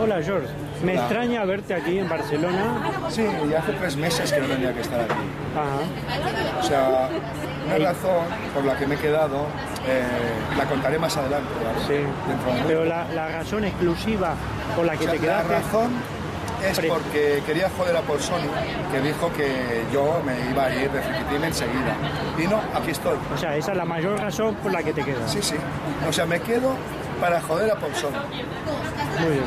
Hola George, me Hola. extraña verte aquí en Barcelona. Sí, ya hace tres meses que no tenía que estar aquí. Ajá. O sea, una razón por la que me he quedado, eh, la contaré más adelante, ¿vale? Sí. Pero la, la razón exclusiva por la que O sea, te la quedaste. razón es porque quería joder a Paul Sony, que dijo que yo me iba a ir de enseguida. Y no, aquí estoy. O sea, esa es la mayor razón por la que te quedas. Sí, sí. O sea, me quedo para joder a Sony. Muy bien.